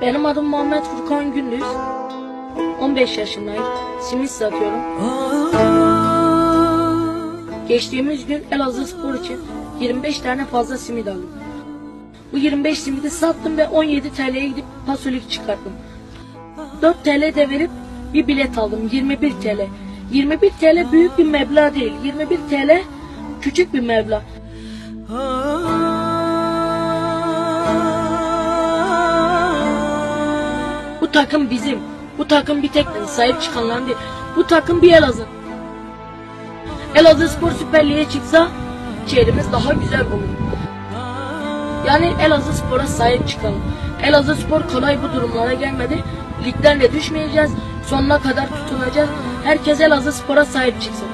Benim adım Muhammed Furkan Gündüz. 15 yaşındayım. Simit satıyorum. Geçtiğimiz gün Elazığ Spor için 25 tane fazla simit aldım. Bu 25 simidi sattım ve 17 TL'ye gidip pasolik çıkarttım. 4 TL de verip bir bilet aldım 21 TL. 21 TL büyük bir meblağ değil. 21 TL küçük bir meblağ. Bu takım bizim. Bu takım bir tek sahip çıkanların değil. Bu takım bir Elazığ. Elazığ Spor Süper Lig'e çıksa şehrimiz daha güzel olur. Yani Elazığ Spor'a sahip çıkalım. Elazığ Spor kolay bu durumlara gelmedi. Ligden de düşmeyeceğiz. Sonuna kadar tutunacağız. Herkes Elazığ Spor'a sahip çıksın.